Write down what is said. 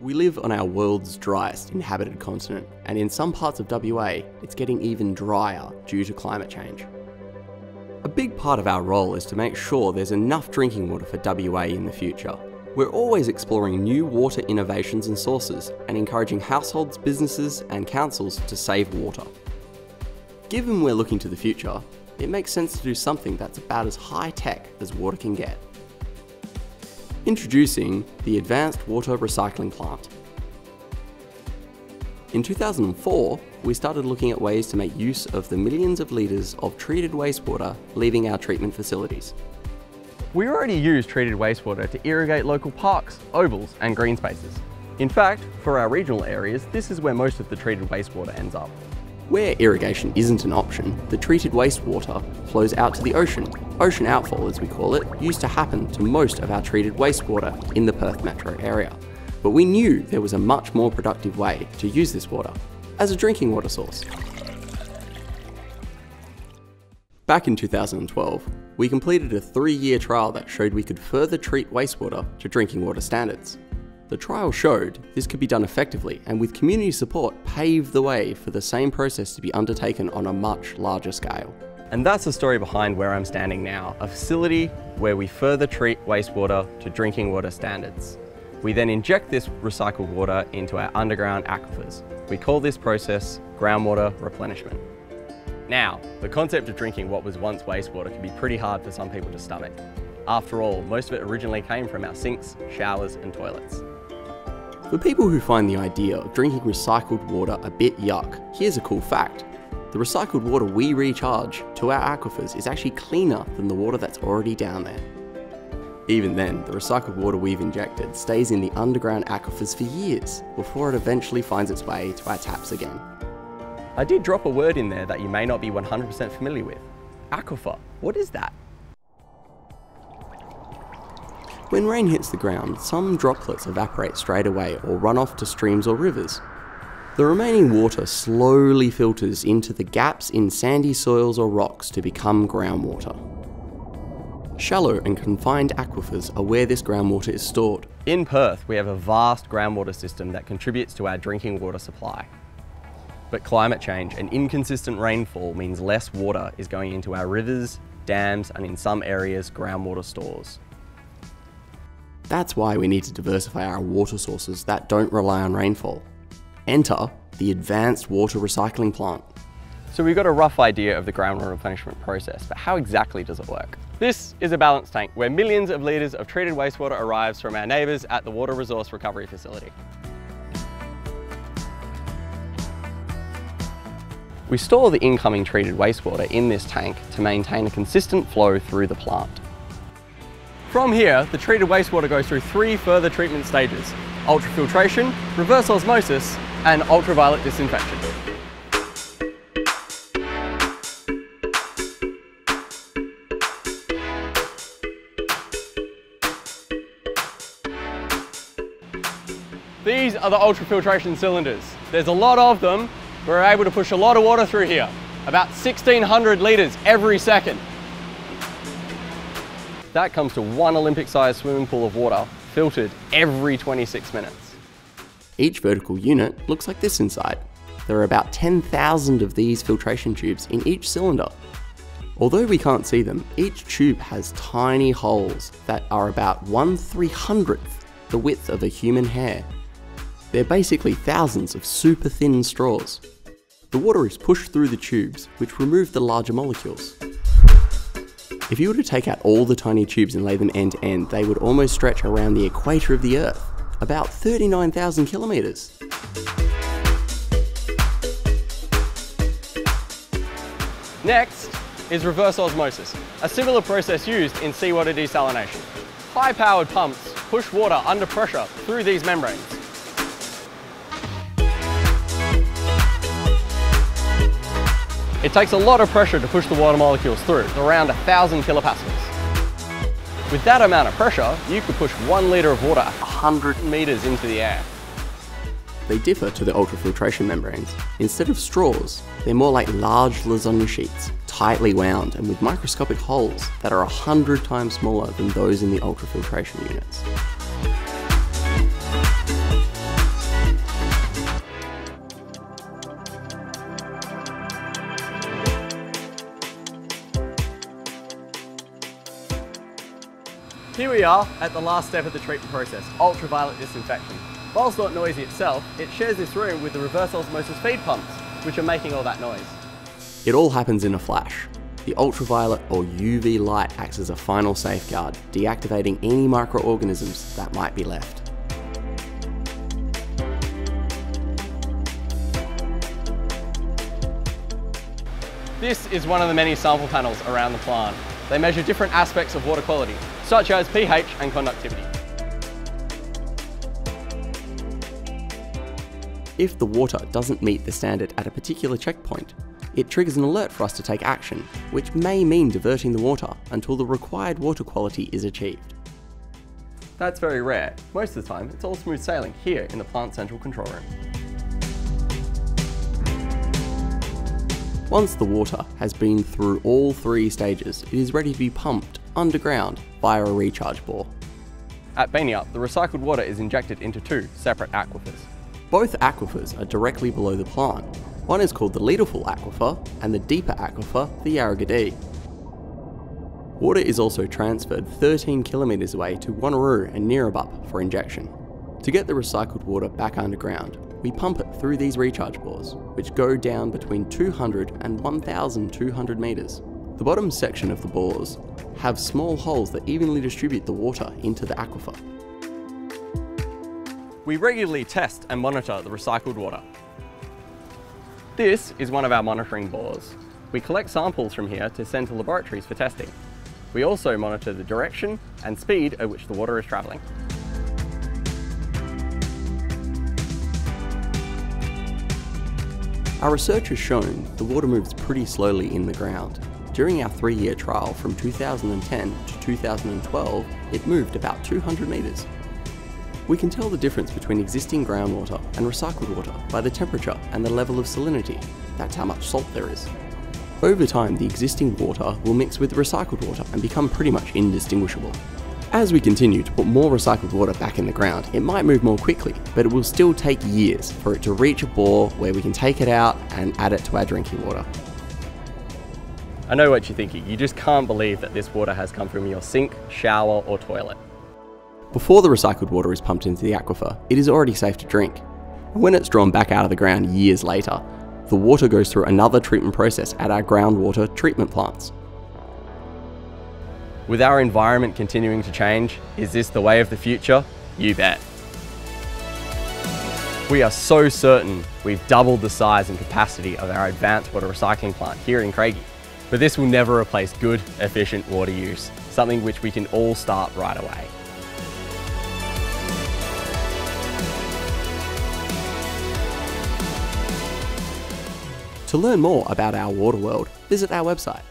We live on our world's driest inhabited continent, and in some parts of WA, it's getting even drier due to climate change. A big part of our role is to make sure there's enough drinking water for WA in the future. We're always exploring new water innovations and sources, and encouraging households, businesses, and councils to save water. Given we're looking to the future, it makes sense to do something that's about as high tech as water can get. Introducing the Advanced Water Recycling Plant. In 2004, we started looking at ways to make use of the millions of litres of treated wastewater leaving our treatment facilities. We already use treated wastewater to irrigate local parks, ovals and green spaces. In fact, for our regional areas, this is where most of the treated wastewater ends up. Where irrigation isn't an option, the treated wastewater flows out to the ocean. Ocean outfall, as we call it, used to happen to most of our treated wastewater in the Perth metro area. But we knew there was a much more productive way to use this water as a drinking water source. Back in 2012, we completed a three year trial that showed we could further treat wastewater to drinking water standards. The trial showed this could be done effectively and with community support paved the way for the same process to be undertaken on a much larger scale. And that's the story behind where I'm standing now, a facility where we further treat wastewater to drinking water standards. We then inject this recycled water into our underground aquifers. We call this process groundwater replenishment. Now, the concept of drinking what was once wastewater can be pretty hard for some people to stomach. After all, most of it originally came from our sinks, showers and toilets. For people who find the idea of drinking recycled water a bit yuck, here's a cool fact. The recycled water we recharge to our aquifers is actually cleaner than the water that's already down there. Even then, the recycled water we've injected stays in the underground aquifers for years before it eventually finds its way to our taps again. I did drop a word in there that you may not be 100% familiar with. Aquifer, what is that? When rain hits the ground, some droplets evaporate straight away or run off to streams or rivers. The remaining water slowly filters into the gaps in sandy soils or rocks to become groundwater. Shallow and confined aquifers are where this groundwater is stored. In Perth, we have a vast groundwater system that contributes to our drinking water supply. But climate change and inconsistent rainfall means less water is going into our rivers, dams, and in some areas, groundwater stores. That's why we need to diversify our water sources that don't rely on rainfall. Enter the Advanced Water Recycling Plant. So we've got a rough idea of the groundwater replenishment process, but how exactly does it work? This is a balance tank where millions of litres of treated wastewater arrives from our neighbours at the Water Resource Recovery Facility. We store the incoming treated wastewater in this tank to maintain a consistent flow through the plant. From here, the treated wastewater goes through three further treatment stages, ultrafiltration, reverse osmosis, and ultraviolet disinfection. These are the ultrafiltration cylinders. There's a lot of them. We're able to push a lot of water through here, about 1600 litres every second. That comes to one Olympic-sized swimming pool of water, filtered every 26 minutes. Each vertical unit looks like this inside. There are about 10,000 of these filtration tubes in each cylinder. Although we can't see them, each tube has tiny holes that are about 1 300th the width of a human hair. They're basically thousands of super thin straws. The water is pushed through the tubes, which remove the larger molecules. If you were to take out all the tiny tubes and lay them end to end, they would almost stretch around the equator of the Earth, about 39,000 kilometres. Next is reverse osmosis, a similar process used in seawater desalination. High-powered pumps push water under pressure through these membranes. It takes a lot of pressure to push the water molecules through, around 1,000 kilopascals. With that amount of pressure, you could push one litre of water 100 metres into the air. They differ to the ultrafiltration membranes. Instead of straws, they're more like large lasagna sheets, tightly wound and with microscopic holes that are 100 times smaller than those in the ultrafiltration units. Here we are at the last step of the treatment process, ultraviolet disinfection. Whilst not noisy itself, it shares this room with the reverse osmosis feed pumps, which are making all that noise. It all happens in a flash. The ultraviolet or UV light acts as a final safeguard, deactivating any microorganisms that might be left. This is one of the many sample panels around the plant. They measure different aspects of water quality, such as pH and conductivity. If the water doesn't meet the standard at a particular checkpoint, it triggers an alert for us to take action, which may mean diverting the water until the required water quality is achieved. That's very rare. Most of the time, it's all smooth sailing here in the plant central control room. Once the water has been through all three stages, it is ready to be pumped underground via a recharge bore. At Beenyup, the recycled water is injected into two separate aquifers. Both aquifers are directly below the plant. One is called the Leederville Aquifer and the deeper aquifer, the Yarragadee. Water is also transferred 13 kilometres away to Wanneroo and Neerabup for injection. To get the recycled water back underground, we pump it through these recharge bores, which go down between 200 and 1,200 metres. The bottom section of the bores have small holes that evenly distribute the water into the aquifer. We regularly test and monitor the recycled water. This is one of our monitoring bores. We collect samples from here to send to laboratories for testing. We also monitor the direction and speed at which the water is travelling. Our research has shown the water moves pretty slowly in the ground. During our three year trial from 2010 to 2012, it moved about 200 metres. We can tell the difference between existing groundwater and recycled water by the temperature and the level of salinity. That's how much salt there is. Over time, the existing water will mix with recycled water and become pretty much indistinguishable. As we continue to put more recycled water back in the ground, it might move more quickly, but it will still take years for it to reach a bore where we can take it out and add it to our drinking water. I know what you're thinking, you just can't believe that this water has come from your sink, shower or toilet. Before the recycled water is pumped into the aquifer, it is already safe to drink. And when it's drawn back out of the ground years later, the water goes through another treatment process at our groundwater treatment plants. With our environment continuing to change, is this the way of the future? You bet. We are so certain we've doubled the size and capacity of our advanced water recycling plant here in Craigie. But this will never replace good, efficient water use, something which we can all start right away. To learn more about our water world, visit our website